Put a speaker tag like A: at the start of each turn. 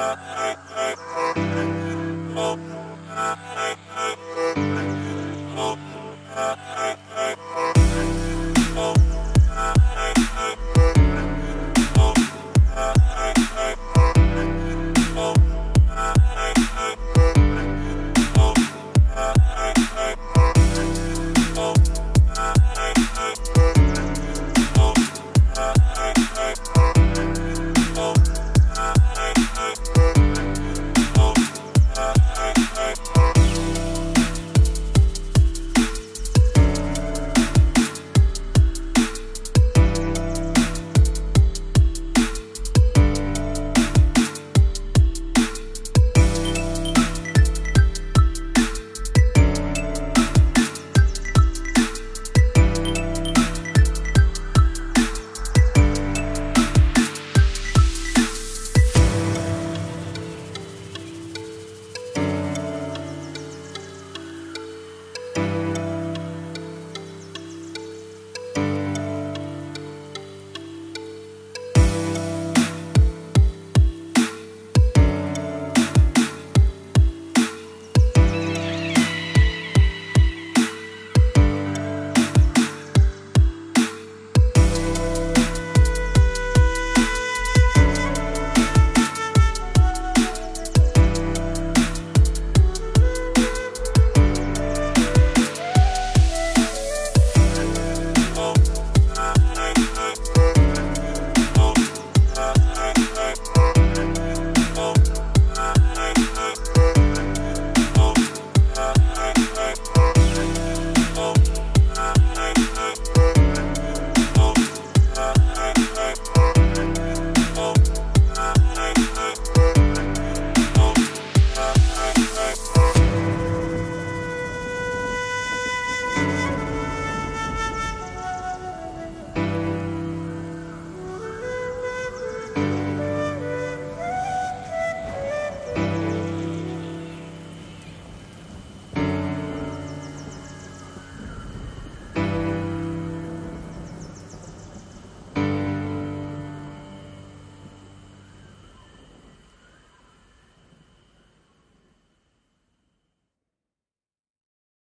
A: Oh,